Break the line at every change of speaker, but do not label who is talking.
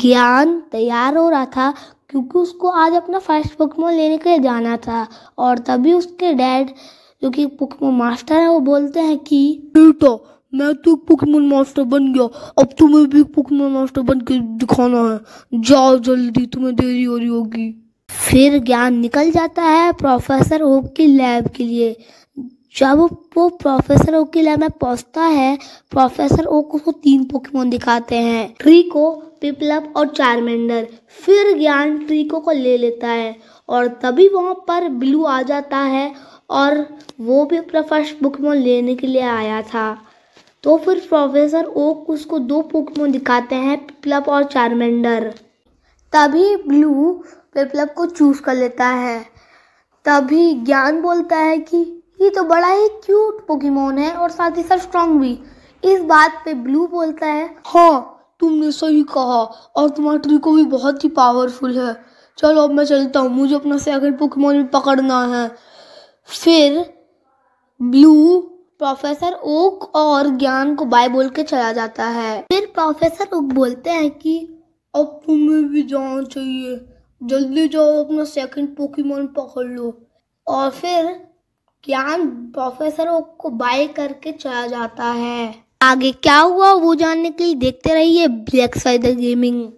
ज्ञान तैयार हो रहा था क्योंकि उसको आज अपना फ़र्स्ट पोकेमोन लेने के लिए जाना था। और तभी उसके डैड जो कि पोकेमोन मास्टर है वो बोलते हैं कि
बेटा मैं तो एक पोकेमोन मास्टर बन गया। अब तुम्हें भी एक पोकेमोन मास्टर बन के दिखाना है। जाओ जल्दी तुम्हें देरी हो रही होगी।
फिर ज्ञान निकल जाता है प्रोफेसर ओक की लैब के लिए। जब वो प्रोफेसर ओक की लैब में पहुँचता है प्रोफेसर ओक उसको तीन पोकेमोन दिखाते हैं। ट्रीको पिपलप और चारमेंडर फिर ज्ञान ट्रीको को ले लेता है और तभी वहाँ पर ब्लू आ जाता है और वो भी अपना फ़र्स्ट पोकेमोन लेने के लिए आया था। तो फिर प्रोफेसर ओक उसको दो पोकेमोन दिखाते हैं पिपलप और चारमेंडर। तभी ब्लू पिपलप को चूज़ कर लेता है। तभी ज्ञान बोलता है कि ये तो बड़ा ही क्यूट पोकेमोन है और साथ ही साथ स्ट्रांग भी। इस बात पे ब्लू बोलता है
हाँ तुमने सही कहा और तुम्हारा ट्रिको भी बहुत ही पावरफुल है। चलो अब मैं चलता हूँ। मुझे अपना सेकंड पोकेमोन भी पकड़ना है।
फिर ब्लू प्रोफेसर ओक और ज्ञान को बाय बोल के चला जाता है। फिर प्रोफेसर ओक बोलते हैं कि,
अब तुम्हें भी जाना चाहिए। जल्दी जाओ, अपना सेकंड पोकेमोन पकड़ लो।
और फिर ज्ञान प्रोफेसर ओक को बाय करके चला जाता है। आगे क्या हुआ वो जानने के लिए देखते रहिए ब्लैक साइडर गेमिंग